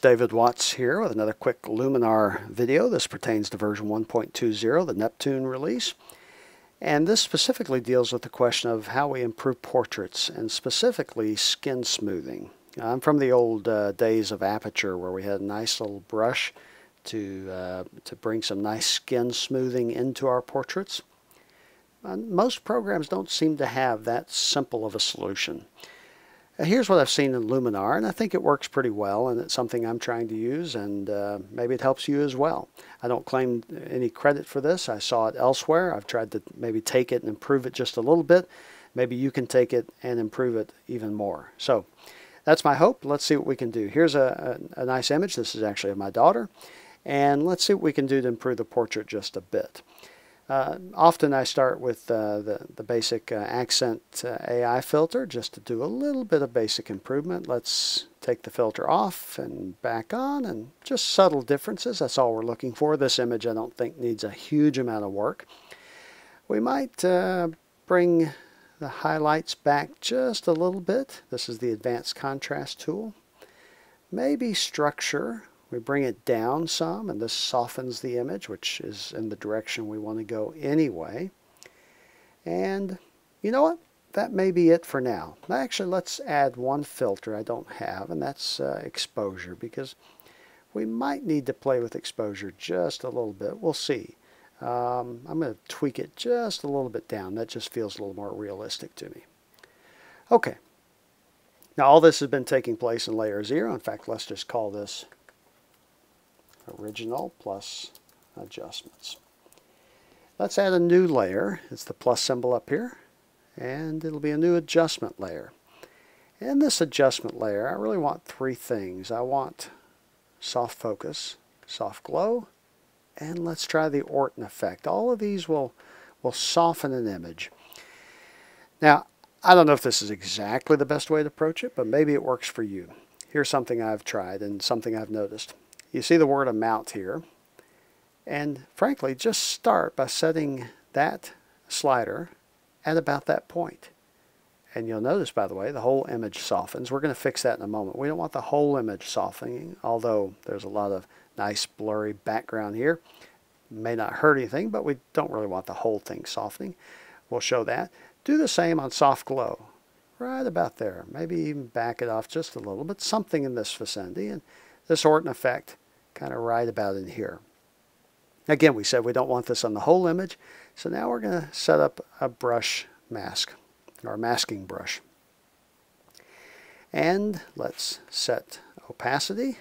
David Watts here with another quick Luminar video. This pertains to version 1.20, the Neptune release. And this specifically deals with the question of how we improve portraits and specifically skin smoothing. I'm from the old uh, days of Aperture where we had a nice little brush to, uh, to bring some nice skin smoothing into our portraits. Uh, most programs don't seem to have that simple of a solution. Uh, here's what I've seen in Luminar, and I think it works pretty well, and it's something I'm trying to use, and uh, maybe it helps you as well. I don't claim any credit for this. I saw it elsewhere. I've tried to maybe take it and improve it just a little bit. Maybe you can take it and improve it even more. So that's my hope. Let's see what we can do. Here's a, a, a nice image. This is actually of my daughter. And let's see what we can do to improve the portrait just a bit. Uh, often I start with uh, the, the basic uh, accent uh, AI filter just to do a little bit of basic improvement. Let's take the filter off and back on and just subtle differences. That's all we're looking for. This image I don't think needs a huge amount of work. We might uh, bring the highlights back just a little bit. This is the advanced contrast tool. Maybe structure we bring it down some and this softens the image, which is in the direction we want to go anyway. And you know what? That may be it for now. Actually, let's add one filter I don't have, and that's uh, exposure, because we might need to play with exposure just a little bit. We'll see. Um, I'm going to tweak it just a little bit down. That just feels a little more realistic to me. Okay. Now all this has been taking place in layer 0. In fact, let's just call this original plus adjustments. Let's add a new layer. It's the plus symbol up here. And it'll be a new adjustment layer. In this adjustment layer, I really want three things. I want soft focus, soft glow, and let's try the Orton effect. All of these will, will soften an image. Now, I don't know if this is exactly the best way to approach it, but maybe it works for you. Here's something I've tried and something I've noticed. You see the word amount here. And frankly, just start by setting that slider at about that point. And you'll notice, by the way, the whole image softens. We're going to fix that in a moment. We don't want the whole image softening, although there's a lot of nice blurry background here. May not hurt anything, but we don't really want the whole thing softening. We'll show that. Do the same on soft glow, right about there. Maybe even back it off just a little, but something in this vicinity. And this Orton effect kind of right about in here. Again, we said we don't want this on the whole image, so now we're going to set up a brush mask, or masking brush. And let's set opacity.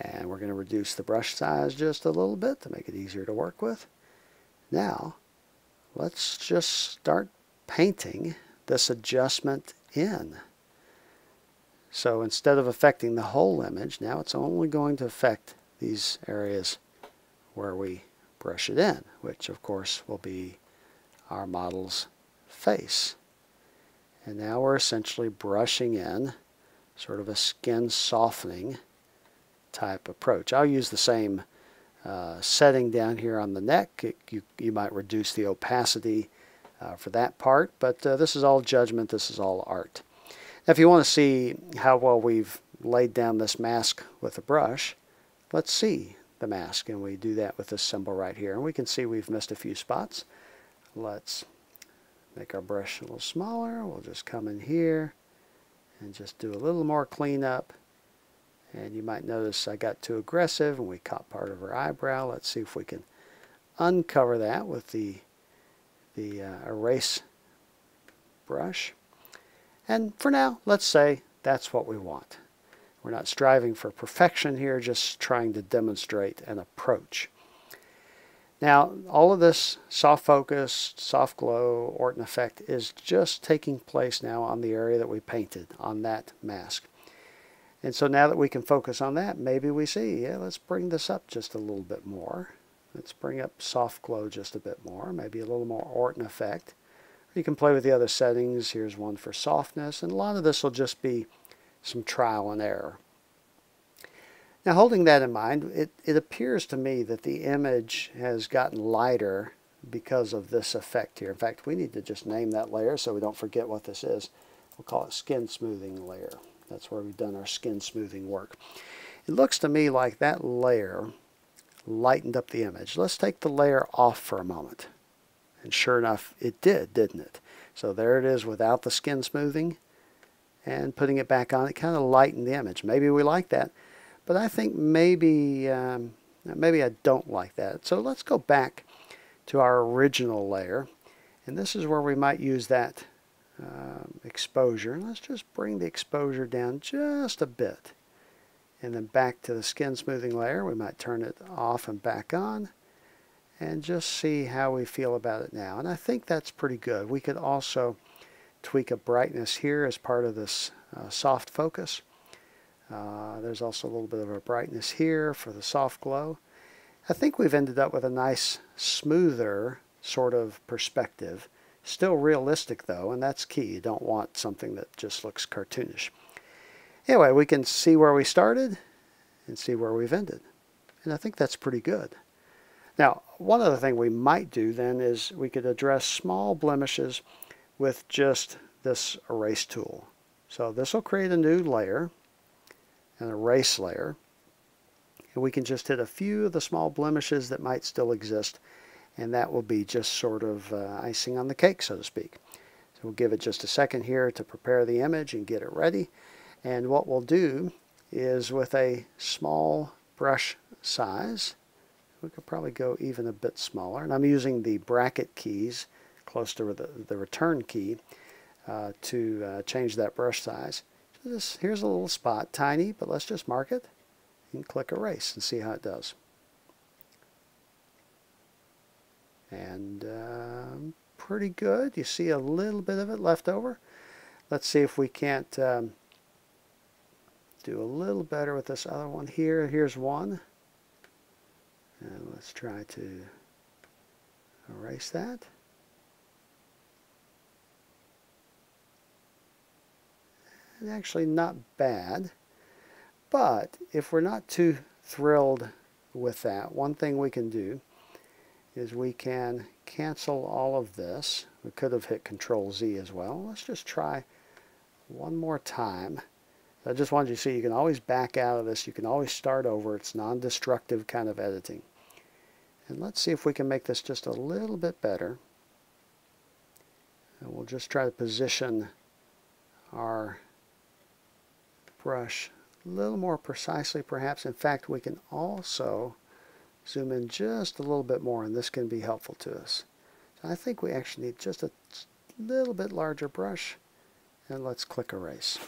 And we're going to reduce the brush size just a little bit to make it easier to work with. Now, let's just start painting this adjustment in. So instead of affecting the whole image, now it's only going to affect these areas where we brush it in, which of course will be our model's face. And now we're essentially brushing in sort of a skin softening type approach. I'll use the same uh, setting down here on the neck. It, you, you might reduce the opacity uh, for that part, but uh, this is all judgment, this is all art. If you want to see how well we've laid down this mask with a brush, let's see the mask. And we do that with this symbol right here. And we can see we've missed a few spots. Let's make our brush a little smaller. We'll just come in here and just do a little more cleanup. And you might notice I got too aggressive and we caught part of her eyebrow. Let's see if we can uncover that with the, the uh, erase brush. And for now, let's say that's what we want. We're not striving for perfection here, just trying to demonstrate an approach. Now, all of this soft focus, soft glow, Orton effect is just taking place now on the area that we painted on that mask. And so now that we can focus on that, maybe we see, yeah, let's bring this up just a little bit more. Let's bring up soft glow just a bit more, maybe a little more Orton effect. You can play with the other settings. Here's one for softness, and a lot of this will just be some trial and error. Now holding that in mind, it, it appears to me that the image has gotten lighter because of this effect here. In fact, we need to just name that layer so we don't forget what this is. We'll call it skin smoothing layer. That's where we've done our skin smoothing work. It looks to me like that layer lightened up the image. Let's take the layer off for a moment. And sure enough, it did, didn't it? So there it is without the skin smoothing. And putting it back on, it kind of lightened the image. Maybe we like that. But I think maybe, um, maybe I don't like that. So let's go back to our original layer. And this is where we might use that um, exposure. Let's just bring the exposure down just a bit. And then back to the skin smoothing layer. We might turn it off and back on and just see how we feel about it now. And I think that's pretty good. We could also tweak a brightness here as part of this uh, soft focus. Uh, there's also a little bit of a brightness here for the soft glow. I think we've ended up with a nice smoother sort of perspective. Still realistic though, and that's key. You don't want something that just looks cartoonish. Anyway, we can see where we started and see where we've ended. And I think that's pretty good. Now, one other thing we might do then is we could address small blemishes with just this erase tool. So this will create a new layer, an erase layer. And we can just hit a few of the small blemishes that might still exist. And that will be just sort of uh, icing on the cake, so to speak. So we'll give it just a second here to prepare the image and get it ready. And what we'll do is with a small brush size, we could probably go even a bit smaller. And I'm using the bracket keys close to the, the return key uh, to uh, change that brush size. So this, here's a little spot, tiny, but let's just mark it and click erase and see how it does. And uh, pretty good. You see a little bit of it left over. Let's see if we can't um, do a little better with this other one here. Here's one. Let's try to erase that. And actually not bad. But if we're not too thrilled with that, one thing we can do is we can cancel all of this. We could have hit Control Z as well. Let's just try one more time. I just wanted you to see you can always back out of this. You can always start over. It's non-destructive kind of editing. And let's see if we can make this just a little bit better. And we'll just try to position our brush a little more precisely perhaps. In fact, we can also zoom in just a little bit more and this can be helpful to us. So I think we actually need just a little bit larger brush and let's click erase.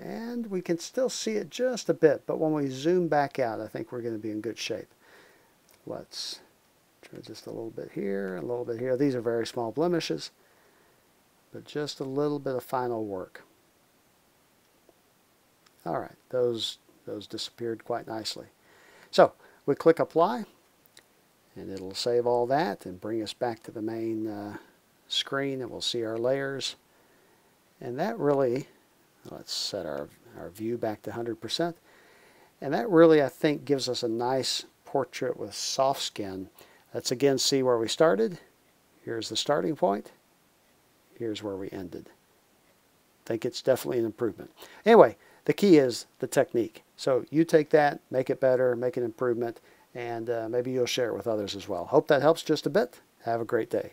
And we can still see it just a bit, but when we zoom back out, I think we're going to be in good shape. Let's try just a little bit here, a little bit here. These are very small blemishes, but just a little bit of final work. All right, those, those disappeared quite nicely. So we click apply, and it'll save all that and bring us back to the main uh, screen, and we'll see our layers. And that really Let's set our, our view back to 100%. And that really, I think, gives us a nice portrait with soft skin. Let's again see where we started. Here's the starting point. Here's where we ended. I think it's definitely an improvement. Anyway, the key is the technique. So you take that, make it better, make an improvement, and uh, maybe you'll share it with others as well. Hope that helps just a bit. Have a great day.